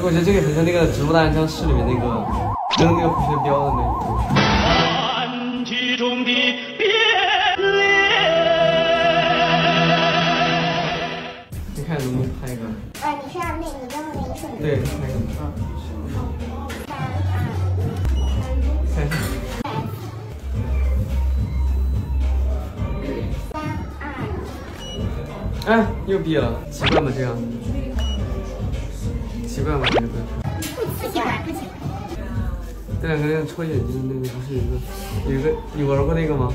我觉得这个很像那个《植物大战僵尸》里面那个扔那个回旋镖的那个。传奇中的变脸。你看能不能拍一个？呃，你是要那，你扔的那个顺序。对，拍一个。三二三。三二。哎，又闭了，习惯吗？这样。习惯吗？这个字。不习惯，不习惯。这两个人戳眼睛的那个不是有个，有一个你玩过那个吗？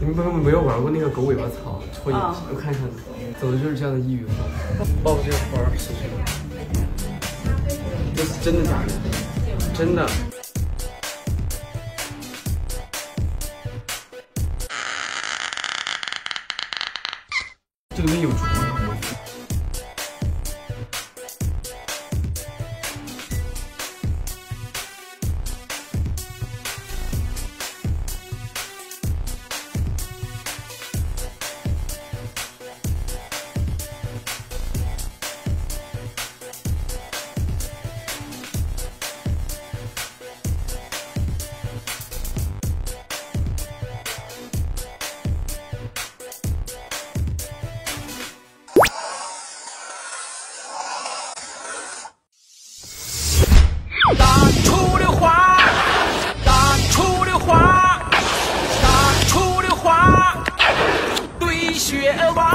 你们有没有玩过那个狗尾巴草戳眼睛？我看看，走的就是这样的抑郁风。抱着这个花儿是谁？这是真的假的？真的。这里面有虫。打出的花，打出的花，打出的花，堆雪娃。